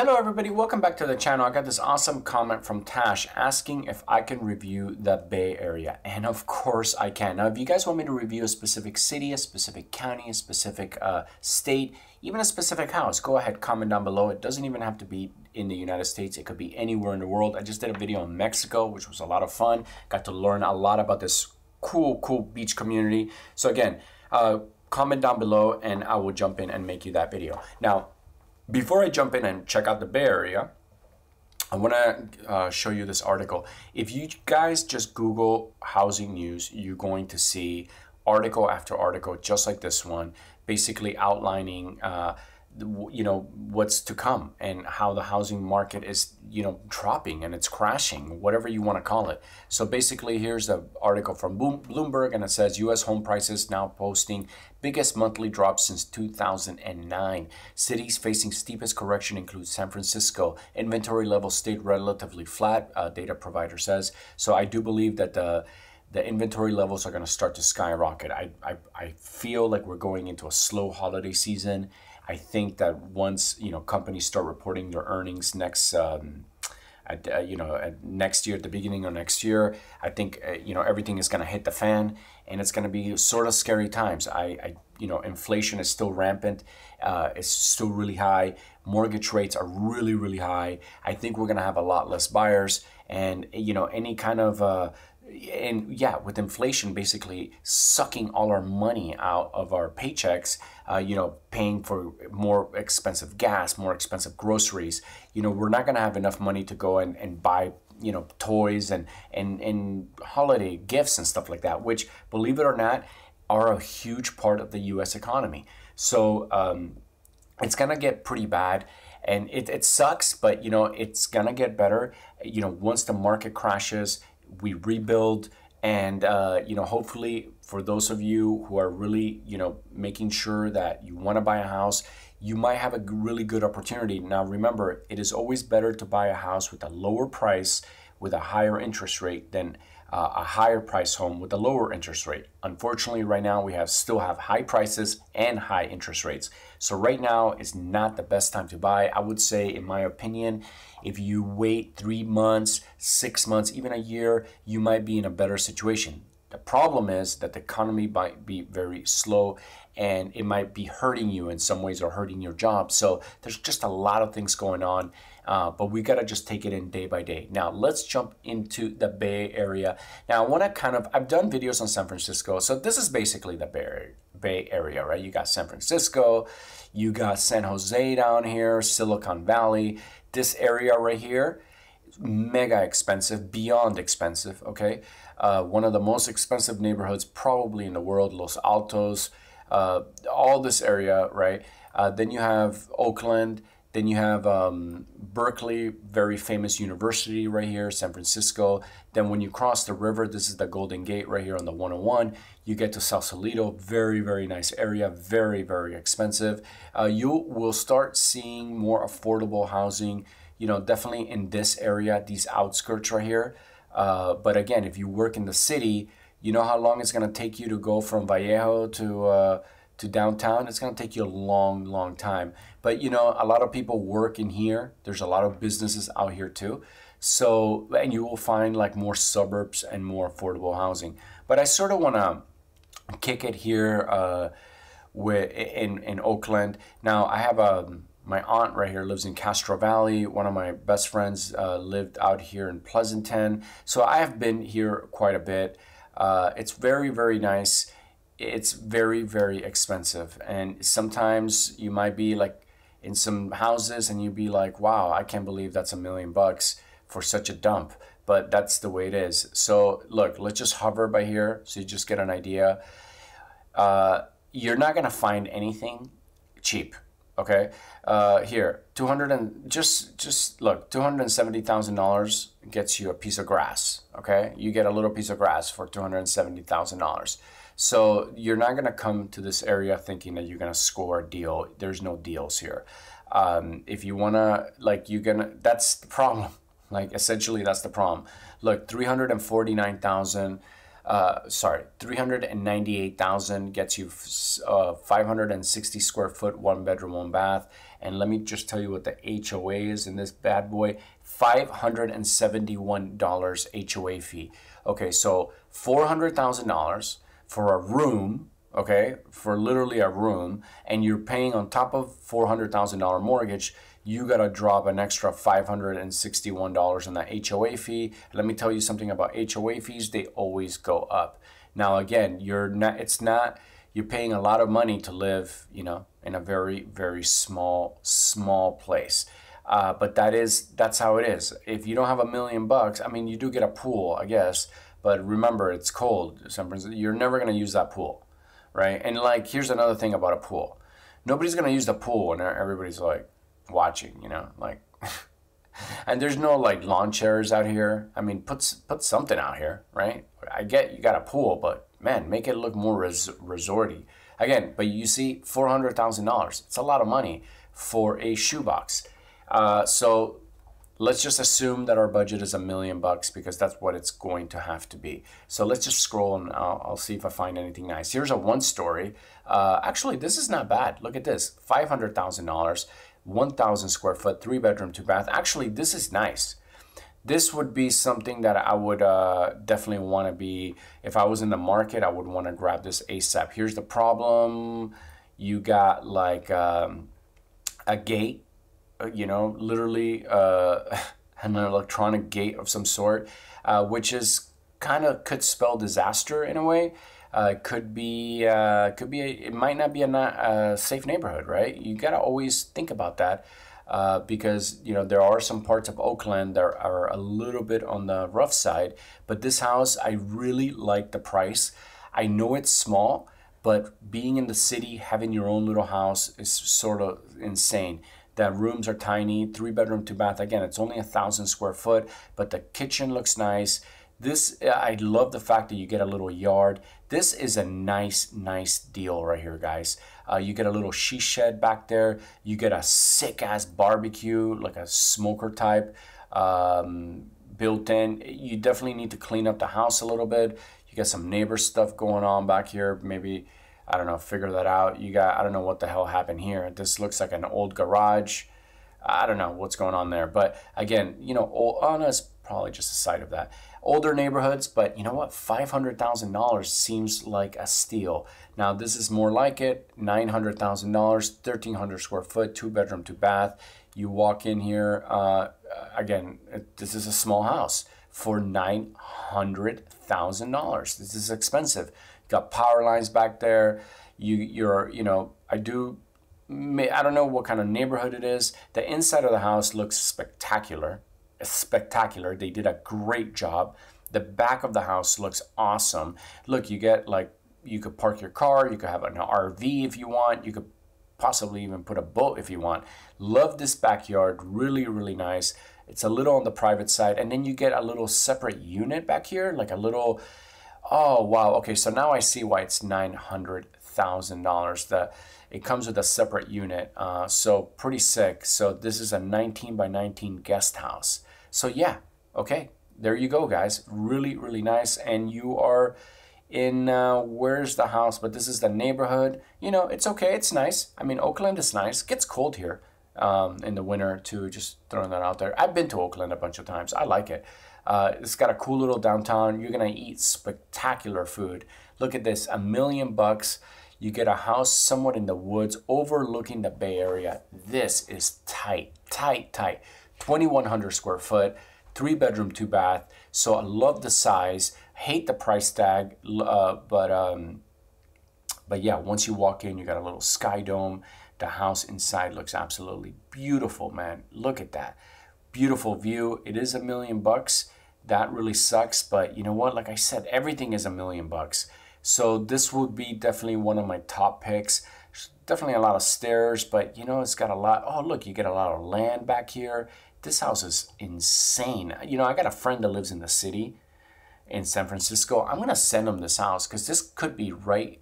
Hello everybody, welcome back to the channel. I got this awesome comment from Tash asking if I can review the Bay Area. And of course I can. Now if you guys want me to review a specific city, a specific county, a specific uh, state, even a specific house, go ahead, comment down below. It doesn't even have to be in the United States. It could be anywhere in the world. I just did a video in Mexico, which was a lot of fun. Got to learn a lot about this cool, cool beach community. So again, uh, comment down below and I will jump in and make you that video. Now, before I jump in and check out the Bay Area, I want to uh, show you this article. If you guys just Google housing news, you're going to see article after article, just like this one, basically outlining uh, you know what's to come and how the housing market is you know dropping and it's crashing whatever you want to call it. So basically here's the article from bloomberg and it says us home prices now posting biggest monthly drop since 2009 cities facing steepest correction include san francisco. Inventory levels stayed relatively flat uh, data provider says. So i do believe that the the inventory levels are going to start to skyrocket. I, I, I feel like we're going into a slow holiday season I think that once you know companies start reporting their earnings next. Um, at, uh, you know, at next year, at the beginning of next year, I think uh, you know everything is going to hit the fan, and it's going to be sort of scary times. I, I you know, inflation is still rampant. Uh, it's still really high. Mortgage rates are really, really high. I think we're going to have a lot less buyers, and you know, any kind of uh, and yeah, with inflation basically sucking all our money out of our paychecks, uh, you know, paying for more expensive gas, more expensive groceries, you know, we're not going to have enough money to go and, and buy, you know, toys and, and, and holiday gifts and stuff like that, which, believe it or not, are a huge part of the US economy. So um, it's going to get pretty bad and it, it sucks but you know it's gonna get better you know once the market crashes we rebuild and uh, you know hopefully for those of you who are really you know making sure that you want to buy a house you might have a really good opportunity now remember it is always better to buy a house with a lower price with a higher interest rate than uh, a higher price home with a lower interest rate. Unfortunately, right now we have still have high prices and high interest rates. So right now is not the best time to buy. I would say, in my opinion, if you wait three months, six months, even a year, you might be in a better situation. The problem is that the economy might be very slow and it might be hurting you in some ways or hurting your job. So there's just a lot of things going on, uh, but we got to just take it in day by day. Now, let's jump into the Bay Area. Now, I want to kind of, I've done videos on San Francisco. So this is basically the Bay, Bay Area, right? You got San Francisco, you got San Jose down here, Silicon Valley. This area right here, mega expensive, beyond expensive, okay? Uh, one of the most expensive neighborhoods probably in the world, Los Altos, uh, all this area, right? Uh, then you have Oakland, then you have um, Berkeley, very famous university right here, San Francisco. Then when you cross the river, this is the Golden Gate right here on the 101. You get to Sausalito, very, very nice area, very, very expensive. Uh, you will start seeing more affordable housing, you know, definitely in this area, these outskirts right here. Uh, but again, if you work in the city, you know how long it's going to take you to go from Vallejo to uh, to downtown. It's going to take you a long, long time. But you know, a lot of people work in here. There's a lot of businesses out here too. So, and you will find like more suburbs and more affordable housing. But I sort of want to kick it here uh, with in in Oakland. Now, I have a um, my aunt right here lives in Castro Valley. One of my best friends uh, lived out here in Pleasanton. So I have been here quite a bit. Uh, it's very, very nice. It's very, very expensive. And sometimes you might be like in some houses and you'd be like, wow, I can't believe that's a million bucks for such a dump. But that's the way it is. So look, let's just hover by here so you just get an idea. Uh, you're not going to find anything cheap okay? Uh, here 200 and just just look $270000 gets you a piece of grass okay? You get a little piece of grass for $270000 so you're not going to come to this area thinking that you're going to score a deal. There's no deals here. Um, if you want to like you're gonna that's the problem. Like essentially that's the problem. Look 349000 uh, sorry, 398,000 gets you uh, 560 square foot, one bedroom, one bath. And let me just tell you what the HOA is in this bad boy $571 HOA fee. Okay, so $400,000 for a room, okay, for literally a room, and you're paying on top of $400,000 mortgage, you got to drop an extra $561 on that HOA fee. Let me tell you something about HOA fees, they always go up. Now again, you're not it's not you're paying a lot of money to live, you know, in a very very small small place. Uh, but that is that's how it is. If you don't have a million bucks, I mean, you do get a pool, I guess. But remember, it's cold. You're never gonna use that pool, right? And like, here's another thing about a pool. Nobody's gonna use the pool and everybody's like watching, you know, like. and there's no like lawn chairs out here. I mean, put put something out here, right? I get you got a pool, but man, make it look more res- resorty. Again, but you see, four hundred thousand dollars. It's a lot of money for a shoebox. Uh, so let's just assume that our budget is a million bucks because that's what it's going to have to be. So let's just scroll and I'll, I'll see if I find anything nice. Here's a one story. Uh, actually, this is not bad. Look at this, five hundred thousand dollars. 1,000 square foot, three bedroom, two bath. Actually, this is nice. This would be something that I would uh, definitely want to be, if I was in the market, I would want to grab this ASAP. Here's the problem. You got like um, a gate, uh, you know, literally uh, an electronic gate of some sort, uh, which is kind of could spell disaster in a way uh, could be uh, could be a, it might not be a, not, a safe neighborhood, right? You gotta always think about that uh, because you know there are some parts of Oakland that are a little bit on the rough side. But this house, I really like the price. I know it's small, but being in the city, having your own little house is sort of insane. The rooms are tiny, three bedroom, two bath. Again, it's only a thousand square foot, but the kitchen looks nice. This, I love the fact that you get a little yard. This is a nice, nice deal right here, guys. Uh, you get a little she shed back there. You get a sick ass barbecue, like a smoker type um, built in. You definitely need to clean up the house a little bit. You got some neighbor stuff going on back here. Maybe, I don't know, figure that out. You got, I don't know what the hell happened here. This looks like an old garage. I don't know what's going on there. But again, you know, no, it's probably just a side of that older neighborhoods, but you know what? $500,000 seems like a steal. Now, this is more like it $900,000, 1,300 square foot, two bedroom, two bath. You walk in here, uh, again, this is a small house for $900,000. This is expensive. Got power lines back there. You, you're, you know, I do I don't know what kind of neighborhood it is. The inside of the house looks spectacular spectacular. They did a great job. The back of the house looks awesome. Look, you get like, you could park your car, you could have an RV if you want, you could possibly even put a boat if you want. Love this backyard, really, really nice. It's a little on the private side, and then you get a little separate unit back here, like a little, oh wow, okay, so now I see why it's $900,000. The It comes with a separate unit, uh, so pretty sick. So this is a 19 by 19 guest house. So yeah, okay, there you go, guys. Really, really nice. And you are in uh, where's the house? But this is the neighborhood. You know, it's okay. It's nice. I mean, Oakland is nice. It gets cold here um, in the winter too. Just throwing that out there. I've been to Oakland a bunch of times. I like it. Uh, it's got a cool little downtown. You're gonna eat spectacular food. Look at this, a million bucks. You get a house somewhat in the woods overlooking the Bay Area. This is tight, tight, tight. 2,100 square foot, three bedroom, two bath. So I love the size, hate the price tag, uh, but um, but yeah, once you walk in, you got a little sky dome. The house inside looks absolutely beautiful, man. Look at that. Beautiful view. It is a million bucks. That really sucks, but you know what? Like I said, everything is a million bucks. So this would be definitely one of my top picks definitely a lot of stairs, but you know, it's got a lot. Oh, look, you get a lot of land back here. This house is insane. You know, I got a friend that lives in the city in San Francisco. I'm going to send him this house because this could be right.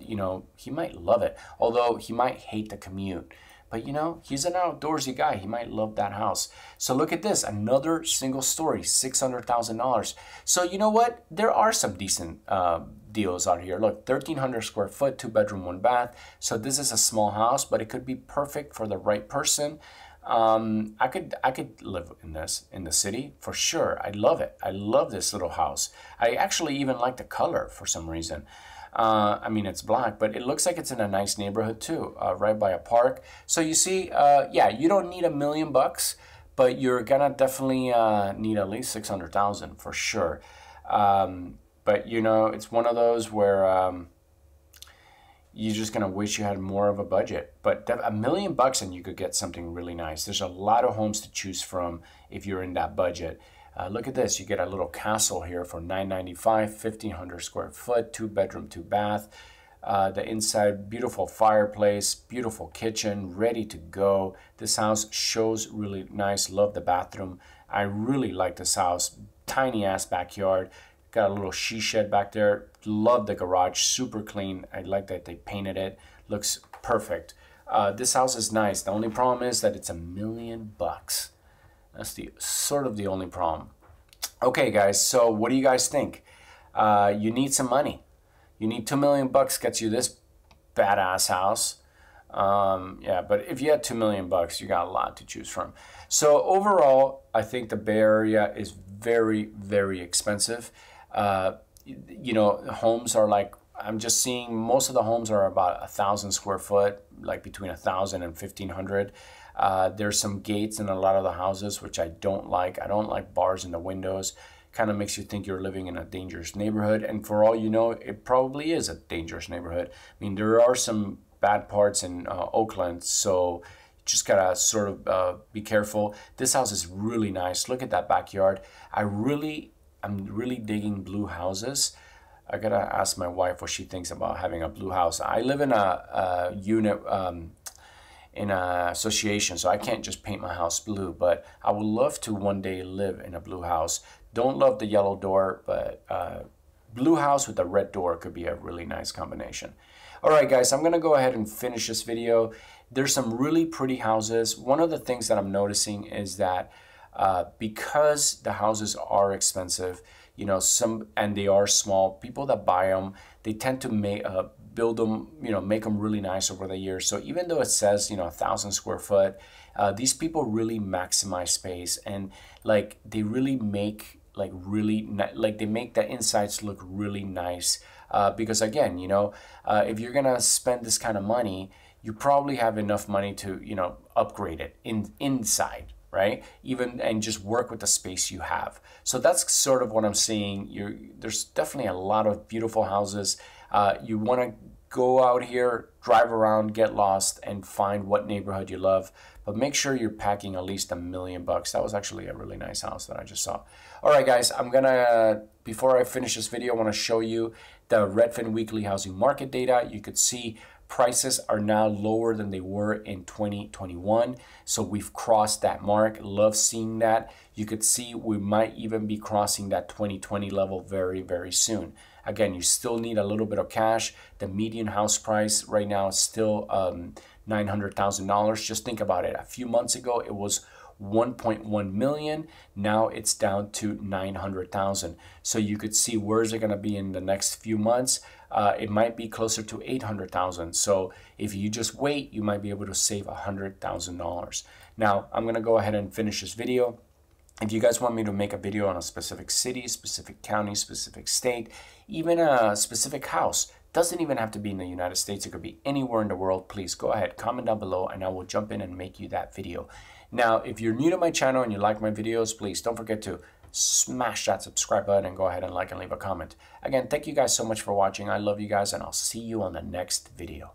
You know, he might love it, although he might hate the commute. But you know, he's an outdoorsy guy. He might love that house. So look at this another single story, $600,000. So you know what? There are some decent uh, deals out here. Look, 1300 square foot, two bedroom, one bath. So this is a small house, but it could be perfect for the right person. Um, I could I could live in this in the city for sure. I love it. I love this little house. I actually even like the color for some reason. Uh, I mean, it's black, but it looks like it's in a nice neighborhood too, uh, right by a park. So you see, uh, yeah, you don't need a million bucks, but you're gonna definitely uh, need at least six hundred thousand for sure. Um, but you know, it's one of those where um, you're just gonna wish you had more of a budget. But a million bucks and you could get something really nice. There's a lot of homes to choose from if you're in that budget. Uh, look at this, you get a little castle here for 995, 1500 square foot, two bedroom, two bath. Uh, the inside, beautiful fireplace, beautiful kitchen, ready to go. This house shows really nice. Love the bathroom. I really like this house. Tiny ass backyard. Got a little she shed back there. Love the garage, super clean. I like that they painted it. Looks perfect. Uh, this house is nice. The only problem is that it's a million bucks. That's the sort of the only problem. Okay, guys. So what do you guys think? Uh, you need some money. You need two million bucks gets you this badass house. Um, yeah, but if you had two million bucks, you got a lot to choose from. So overall, I think the Bay Area is very, very expensive. Uh, you know, homes are like I'm just seeing most of the homes are about a thousand square foot, like between a thousand and fifteen hundred. Uh, there's some gates in a lot of the houses, which I don't like. I don't like bars in the windows. Kind of makes you think you're living in a dangerous neighborhood. And for all you know, it probably is a dangerous neighborhood. I mean, there are some bad parts in uh, Oakland, so just gotta sort of uh, be careful. This house is really nice. Look at that backyard. I really I'm really digging blue houses. I gotta ask my wife what she thinks about having a blue house. I live in a, a unit um, in an association, so I can't just paint my house blue. But I would love to one day live in a blue house. Don't love the yellow door, but uh, blue house with a red door could be a really nice combination. All right, guys, I'm gonna go ahead and finish this video. There's some really pretty houses. One of the things that I'm noticing is that uh, because the houses are expensive, you know, some and they are small. People that buy them, they tend to make uh, build them, you know, make them really nice over the years. So even though it says, you know, a thousand square foot, uh, these people really maximize space and like they really make like really like they make the insides look really nice. Uh, because again, you know, uh, if you're gonna spend this kind of money, you probably have enough money to you know upgrade it in inside right? Even and just work with the space you have. So that's sort of what I'm seeing. You're, there's definitely a lot of beautiful houses. Uh, you want to go out here, drive around, get lost, and find what neighborhood you love. But make sure you're packing at least a million bucks. That was actually a really nice house that I just saw. All right, guys, I'm gonna, before I finish this video, I wanna show you the Redfin weekly housing market data. You could see prices are now lower than they were in 2021. So we've crossed that mark. Love seeing that. You could see we might even be crossing that 2020 level very, very soon. Again, you still need a little bit of cash. The median house price right now is still um, $900,000. Just think about it. A few months ago, it was 1.1 million. Now it's down to 900,000. So you could see where is it going to be in the next few months. Uh, it might be closer to 800,000. So if you just wait, you might be able to save $100,000. Now I'm to go ahead and finish this video. If you guys want me to make a video on a specific city, specific county, specific state, even a specific house, doesn't even have to be in the United States. It could be anywhere in the world. Please go ahead, comment down below, and I will jump in and make you that video. Now, if you're new to my channel and you like my videos, please don't forget to smash that subscribe button and go ahead and like and leave a comment. Again, thank you guys so much for watching. I love you guys, and I'll see you on the next video.